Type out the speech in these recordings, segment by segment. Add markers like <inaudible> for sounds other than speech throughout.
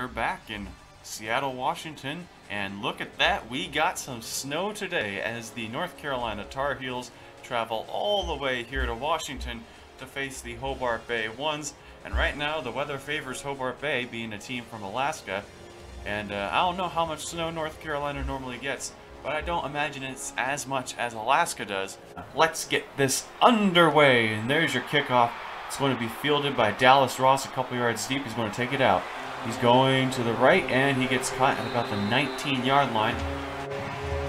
are back in Seattle, Washington, and look at that, we got some snow today as the North Carolina Tar Heels travel all the way here to Washington to face the Hobart Bay Ones. And right now, the weather favors Hobart Bay, being a team from Alaska. And uh, I don't know how much snow North Carolina normally gets, but I don't imagine it's as much as Alaska does. Let's get this underway, and there's your kickoff. It's going to be fielded by Dallas Ross a couple yards deep. He's going to take it out. He's going to the right, and he gets caught at about the 19-yard line.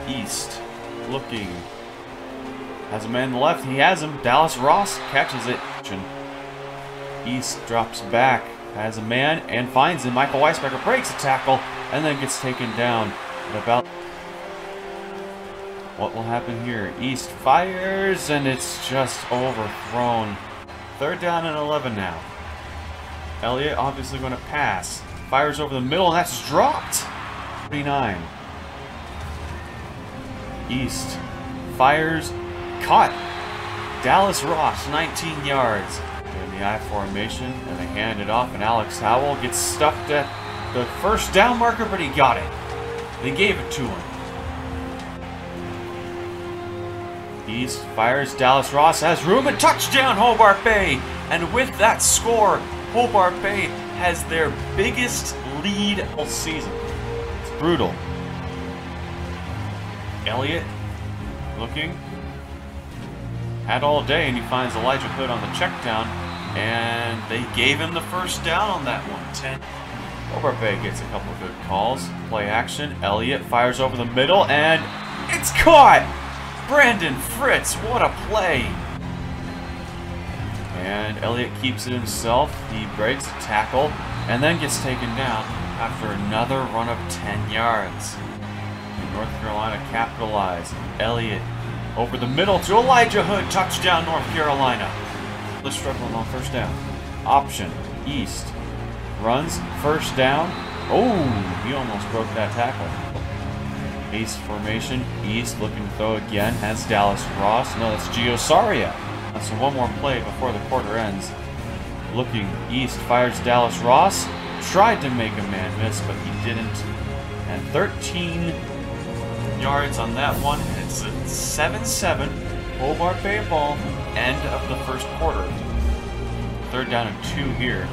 East, looking. Has a man left. He has him. Dallas Ross catches it. East drops back. Has a man and finds him. Michael Weisbecker breaks a tackle and then gets taken down at about what will happen here? East fires, and it's just overthrown. Third down and 11 now. Elliott obviously going to pass. Fires over the middle, and that's dropped. 39. East fires, caught. Dallas Ross, 19 yards. In the I formation, and they hand it off, and Alex Howell gets stuffed at the first down marker, but he got it. They gave it to him. East fires Dallas Ross has room and touchdown Hobart Bay. And with that score, Hobart Bay has their biggest lead all season. It's brutal. Elliott looking. Had all day and he finds Elijah Hood on the check down. And they gave him the first down on that one. 10. Hobart Bay gets a couple good calls. Play action. Elliott fires over the middle and it's caught! Brandon Fritz, what a play! And Elliott keeps it himself. He breaks a tackle and then gets taken down after another run of 10 yards. North Carolina capitalized. Elliott over the middle to Elijah Hood. Touchdown, North Carolina. The struggling on first down. Option. East. Runs. First down. Oh, he almost broke that tackle. East formation. East looking to throw again. Has Dallas Ross. No, that's Gio Saria. So one more play before the quarter ends. Looking East. Fires Dallas Ross. Tried to make a man miss, but he didn't. And 13 yards on that one. It's a 7-7. Hobart Bay ball. End of the first quarter. Third down and two here.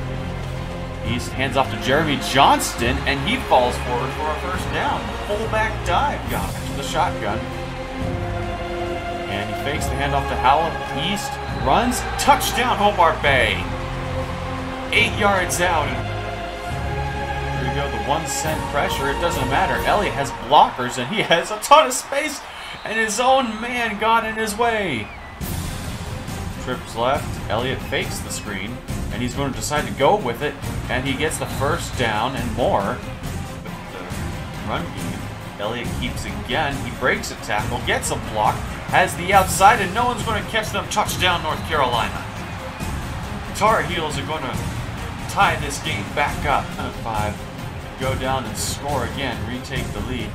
East hands off to Jeremy Johnston, and he falls forward for a first down. Fullback dive got to the shotgun. And he fakes the handoff to Howell. East runs. Touchdown, Hobart Bay. Eight yards out. Here we go, the one cent pressure. It doesn't matter. Elliott has blockers, and he <laughs> has a ton of space, and his own man got in his way. Trips left. Elliott fakes the screen and he's going to decide to go with it, and he gets the first down and more. The run game. Elliott keeps again. He breaks a tackle, gets a block, has the outside, and no one's going to catch them. Touchdown, North Carolina. Tar Heels are going to tie this game back up. Five. Go down and score again. Retake the lead.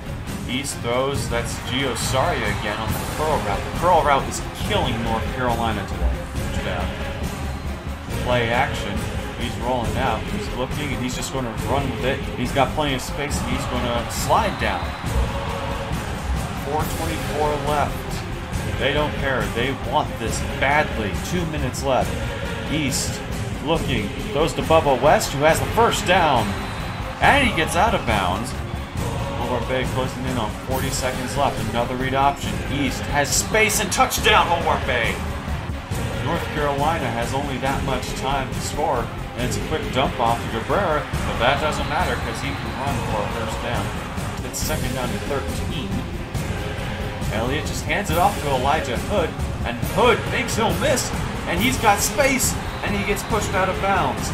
East throws. That's Gio Saria again on the curl route. The curl route is killing North Carolina today. Play action. He's rolling out. He's looking, and he's just going to run with it. He's got plenty of space, and he's going to slide down. 4.24 left. They don't care. They want this badly. Two minutes left. East looking. Throws to Bubba West, who has the first down. And he gets out of bounds. Hobart Bay closing in on 40 seconds left. Another read option. East has space and touchdown, Hobart Bay. North Carolina has only that much time to score, and it's a quick dump off to Cabrera, but that doesn't matter because he can run for a first down. It's second down to 13. Elliott just hands it off to Elijah Hood, and Hood thinks he'll miss, and he's got space, and he gets pushed out of bounds.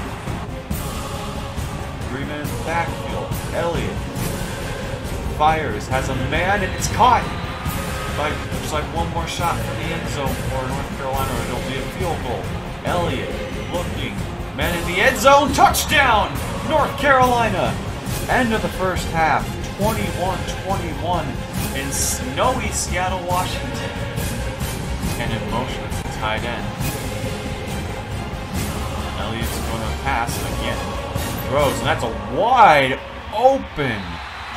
Three the backfield. Elliott fires, has a man, and it's caught by just like one more shot from the end zone for North Carolina, and it'll be a field goal. Elliott looking, man in the end zone, touchdown, North Carolina. End of the first half, 21-21 in snowy Seattle, Washington. And in motion tight end. Elliott's going to pass again. throws, and that's a wide open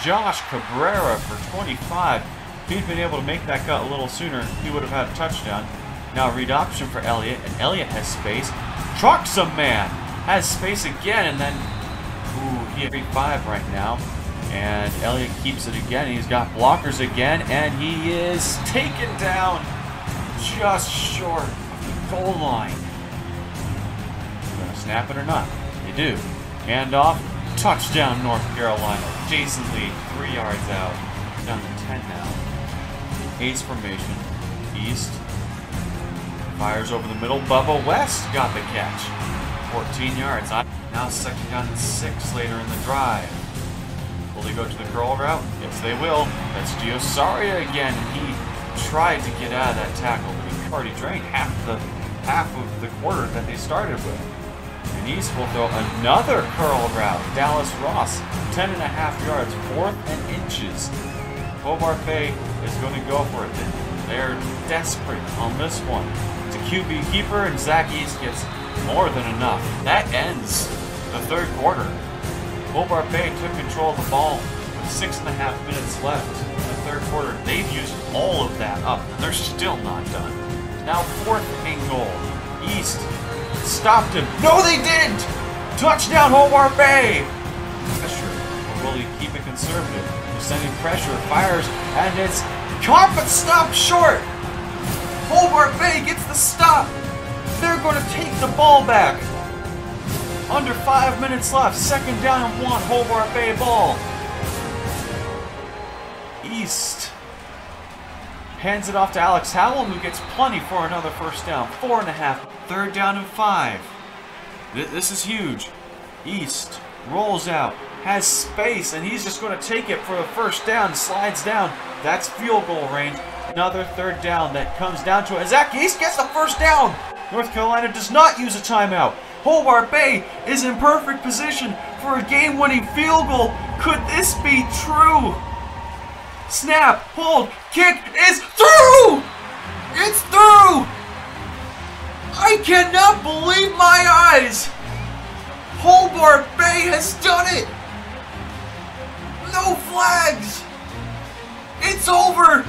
Josh Cabrera for 25. If he'd been able to make that cut a little sooner, he would have had a touchdown. Now read option for Elliott, and Elliott has space. Trucks a man! Has space again, and then... Ooh, he has 5 right now. And Elliott keeps it again. He's got blockers again, and he is taken down just short of the goal line. Gonna snap it or not? They do. Handoff, touchdown North Carolina. Jason Lee, three yards out. Down to 10 now. Ace formation. East. Fires over the middle. Bubba West got the catch. 14 yards. Now second down and six later in the drive. Will they go to the curl route? Yes, they will. That's Gio Saria again. He tried to get out of that tackle, but he already drained half the half of the quarter that they started with. And East will throw another curl route. Dallas Ross, 10 and a half yards, fourth and inches. Hobart Bay is going to go for it. They're desperate on this one. QB keeper, and Zach East gets more than enough. That ends the third quarter. Hobart Bay took control of the ball with six and a half minutes left in the third quarter. They've used all of that up, and they're still not done. Now fourth and goal. East stopped him. No, they didn't! Touchdown, Hobart Bay! Pressure. Or will he keep it conservative? Sending pressure, fires, and it's caught but stopped short! Hobart Bay gets the stop! They're going to take the ball back! Under five minutes left. Second down and one. Hobart Bay ball. East hands it off to Alex Howell, who gets plenty for another first down. Four and a half. Third down and five. This is huge. East rolls out, has space, and he's just going to take it for the first down. Slides down. That's field goal range. Another third down that comes down to it. Zach East gets the first down. North Carolina does not use a timeout. Hobart Bay is in perfect position for a game-winning field goal. Could this be true? Snap, hold, kick is through! It's through! I cannot believe my eyes! Hobart Bay has done it! No flags! It's over!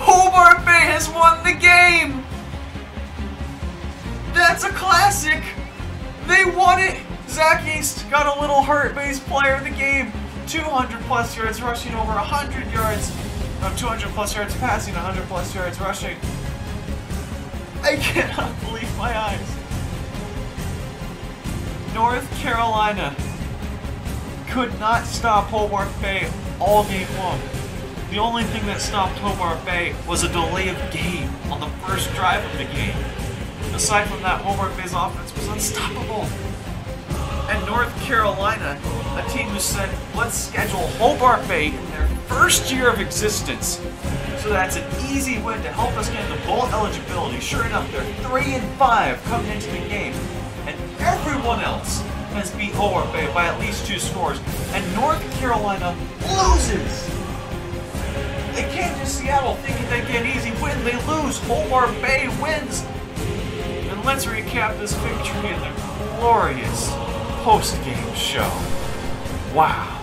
Hobart Bay has won the game! That's a classic! They won it! Zach East got a little hurt, but he's player of the game. 200 plus yards rushing, over 100 yards, no, 200 plus yards passing, 100 plus yards rushing. I cannot <laughs> believe my eyes. North Carolina could not stop Hobart Bay all game long. The only thing that stopped Hobart Bay was a delay of game on the first drive of the game. Aside from that, Hobart Bay's offense was unstoppable. And North Carolina, a team who said, let's schedule Hobart Bay in their first year of existence. So that's an easy win to help us get into bowl eligibility. Sure enough, they're 3 and 5 coming into the game. And everyone else has beat Hobart Bay by at least two scores. And North Carolina loses. They came to Seattle thinking they'd get easy win. They lose. Hobart Bay wins and let's recap this victory in the glorious post-game show. Wow.